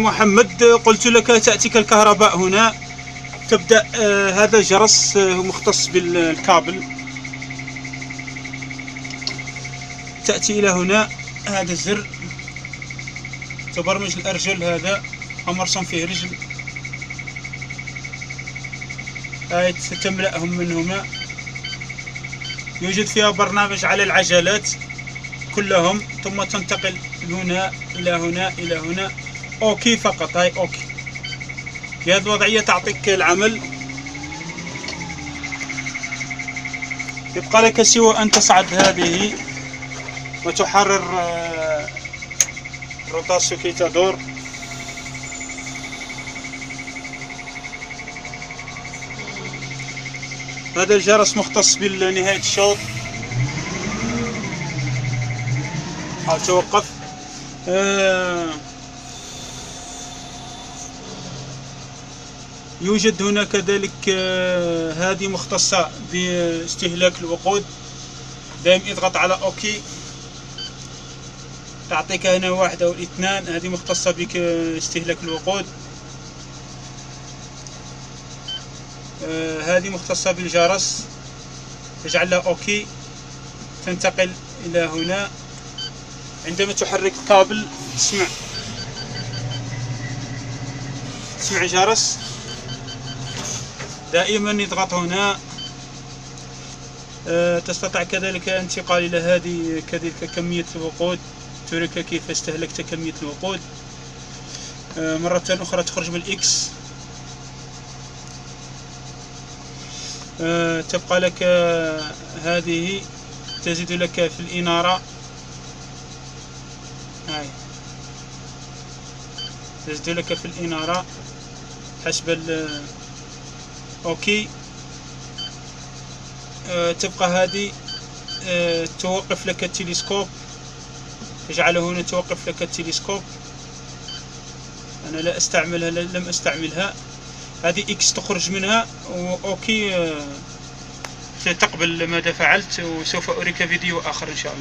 محمد قلت لك تأتيك الكهرباء هنا. تبدأ آه، هذا الجرس آه، مختص بالكابل. تأتي إلى هنا هذا الزر تبرمج الأرجل هذا مرسوم فيه رجل. هاي تملأهم من هنا يوجد فيها برنامج على العجلات كلهم ثم تنتقل هنا إلى هنا إلى هنا. okay فقط هاي okay. في هذه الوضعية تعطيك العمل. يبقى لك سوى أن تصعد هذه وتحرر آه، ال rotation كي تدور هذا الجرس مختص بنهاية الشوط. توقف آه يوجد هنا كذلك آه هذه مختصة باستهلاك الوقود. دائما اضغط على أوكي. تعطيك هنا واحد أو اثنان هذه مختصة بك استهلاك الوقود. آه هذه مختصة بالجرس. تجعل لها okay. تنتقل إلى هنا. عندما تحرك الكابل تسمع تسمع جرس. دائما يضغط هنا. أه تستطيع كذلك انتقال إلى هذه كذلك كمية الوقود. تريك كيف استهلكت كمية الوقود. أه مرة أخرى تخرج من ال X. أه تبقى لك هذه تزيد لك في الإنارة. هاي. تزيد لك في الإنارة حسب ال okay. أه تبقى هذه أه توقف لك التلسكوب. تجعله هنا توقف لك التلسكوب. أنا لا أستعملها لم أستعملها. هذه إكس تخرج منها. وأوكي أه تقبل ماذا فعلت وسوف أريك فيديو آخر إن شاء الله.